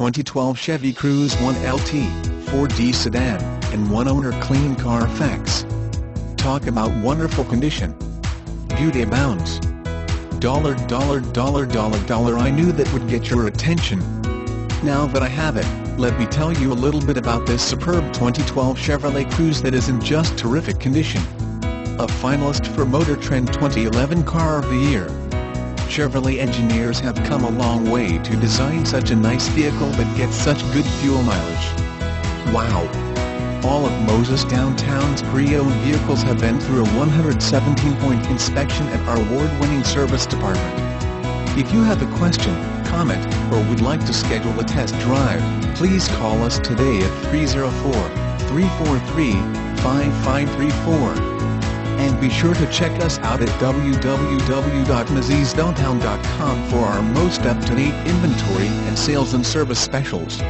2012 Chevy Cruze 1 LT, 4D sedan, and one-owner clean Carfax. Talk about wonderful condition. Beauty abounds. Dollar dollar dollar dollar dollar I knew that would get your attention. Now that I have it, let me tell you a little bit about this superb 2012 Chevrolet Cruze that is in just terrific condition. A finalist for Motor Trend 2011 Car of the Year. Chevrolet engineers have come a long way to design such a nice vehicle that gets such good fuel mileage. Wow! All of Moses Downtown's pre-owned vehicles have been through a 117-point inspection at our award-winning service department. If you have a question, comment, or would like to schedule a test drive, please call us today at 304-343-5534. Be sure to check us out at www.mosesdowntown.com for our most up-to-date inventory and sales and service specials.